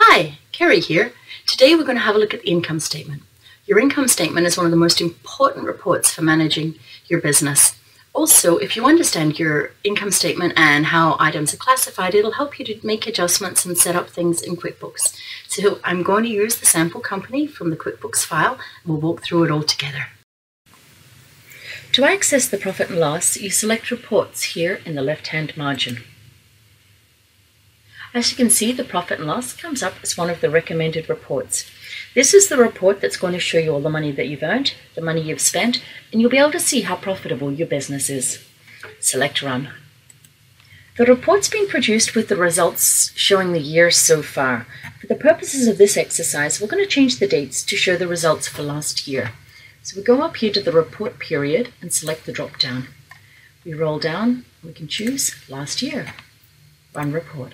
Hi, Kerry here. Today we're going to have a look at the income statement. Your income statement is one of the most important reports for managing your business. Also, if you understand your income statement and how items are classified, it'll help you to make adjustments and set up things in QuickBooks. So I'm going to use the sample company from the QuickBooks file and we'll walk through it all together. To access the profit and loss, you select Reports here in the left-hand margin. As you can see, the profit and loss comes up as one of the recommended reports. This is the report that's going to show you all the money that you've earned, the money you've spent, and you'll be able to see how profitable your business is. Select Run. The report's been produced with the results showing the year so far. For the purposes of this exercise, we're going to change the dates to show the results for last year. So we go up here to the report period and select the drop down. We roll down, we can choose last year. Run report.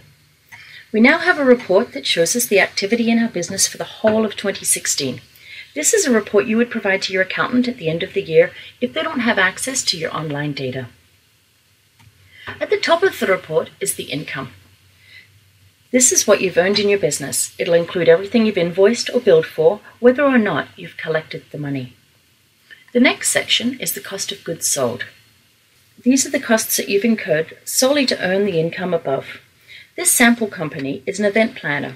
We now have a report that shows us the activity in our business for the whole of 2016. This is a report you would provide to your accountant at the end of the year if they don't have access to your online data. At the top of the report is the income. This is what you've earned in your business. It'll include everything you've invoiced or billed for, whether or not you've collected the money. The next section is the cost of goods sold. These are the costs that you've incurred solely to earn the income above. This sample company is an event planner.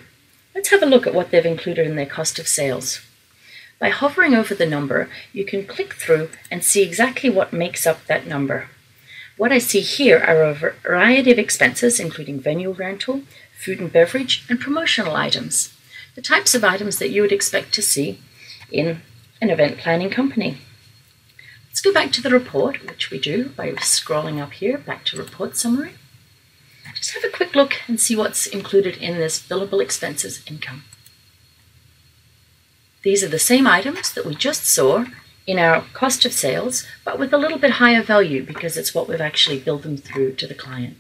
Let's have a look at what they've included in their cost of sales. By hovering over the number, you can click through and see exactly what makes up that number. What I see here are a variety of expenses, including venue rental, food and beverage, and promotional items. The types of items that you would expect to see in an event planning company. Let's go back to the report, which we do by scrolling up here, back to report summary. Just have a quick look and see what's included in this billable expenses income. These are the same items that we just saw in our cost of sales, but with a little bit higher value because it's what we've actually billed them through to the client.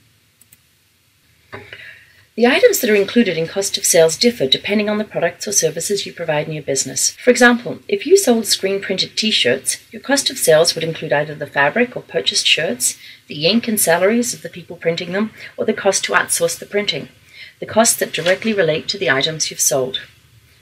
The items that are included in cost of sales differ depending on the products or services you provide in your business. For example, if you sold screen printed t shirts, your cost of sales would include either the fabric or purchased shirts, the ink and salaries of the people printing them, or the cost to outsource the printing, the costs that directly relate to the items you've sold.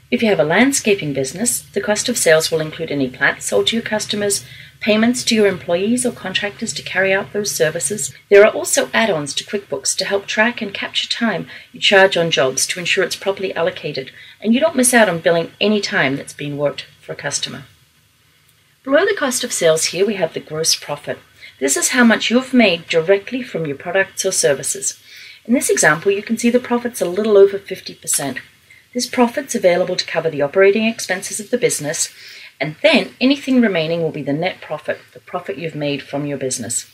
If you have a landscaping business, the cost of sales will include any plants sold to your customers, payments to your employees or contractors to carry out those services. There are also add ons to QuickBooks to help track and capture time you charge on jobs to ensure it's properly allocated and you don't miss out on billing any time that's been worked for a customer. Below the cost of sales here we have the gross profit. This is how much you've made directly from your products or services. In this example, you can see the profit's a little over 50%. This profit's available to cover the operating expenses of the business and then anything remaining will be the net profit, the profit you've made from your business.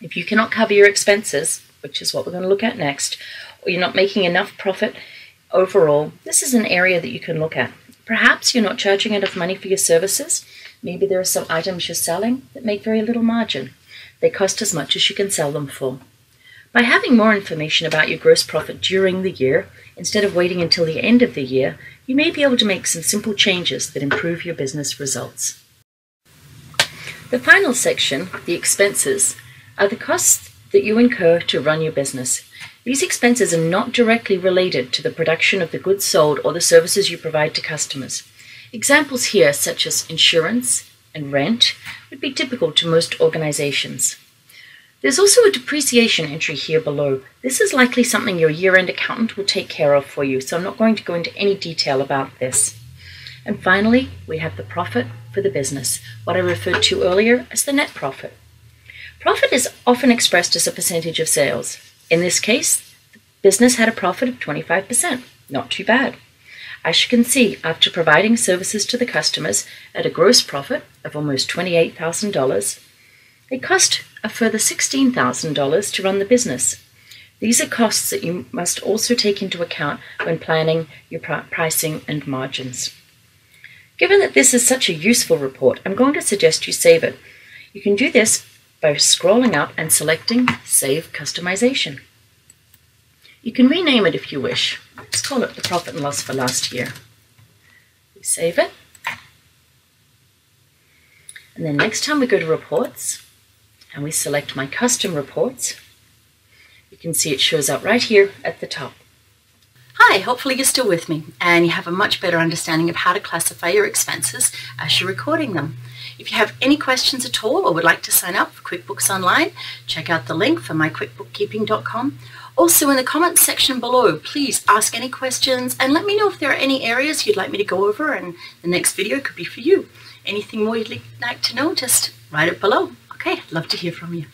If you cannot cover your expenses, which is what we're going to look at next, or you're not making enough profit overall, this is an area that you can look at. Perhaps you're not charging enough money for your services. Maybe there are some items you're selling that make very little margin. They cost as much as you can sell them for. By having more information about your gross profit during the year, instead of waiting until the end of the year, you may be able to make some simple changes that improve your business results. The final section, the expenses, are the costs that you incur to run your business. These expenses are not directly related to the production of the goods sold or the services you provide to customers. Examples here, such as insurance and rent, would be typical to most organizations. There's also a depreciation entry here below. This is likely something your year-end accountant will take care of for you, so I'm not going to go into any detail about this. And finally, we have the profit for the business, what I referred to earlier as the net profit. Profit is often expressed as a percentage of sales. In this case, the business had a profit of 25%. Not too bad. As you can see, after providing services to the customers at a gross profit of almost $28,000, it cost a further $16,000 to run the business. These are costs that you must also take into account when planning your pricing and margins. Given that this is such a useful report, I'm going to suggest you save it. You can do this by scrolling up and selecting Save Customization. You can rename it if you wish. Let's call it the profit and loss for last year. We save it. And then next time we go to reports, and we select my custom reports, you can see it shows up right here at the top. Hi, hopefully you're still with me and you have a much better understanding of how to classify your expenses as you're recording them. If you have any questions at all or would like to sign up for QuickBooks Online, check out the link for myquickbookkeeping.com. Also in the comments section below, please ask any questions and let me know if there are any areas you'd like me to go over and the next video could be for you. Anything more you'd like to know, just write it below. Okay, love to hear from you.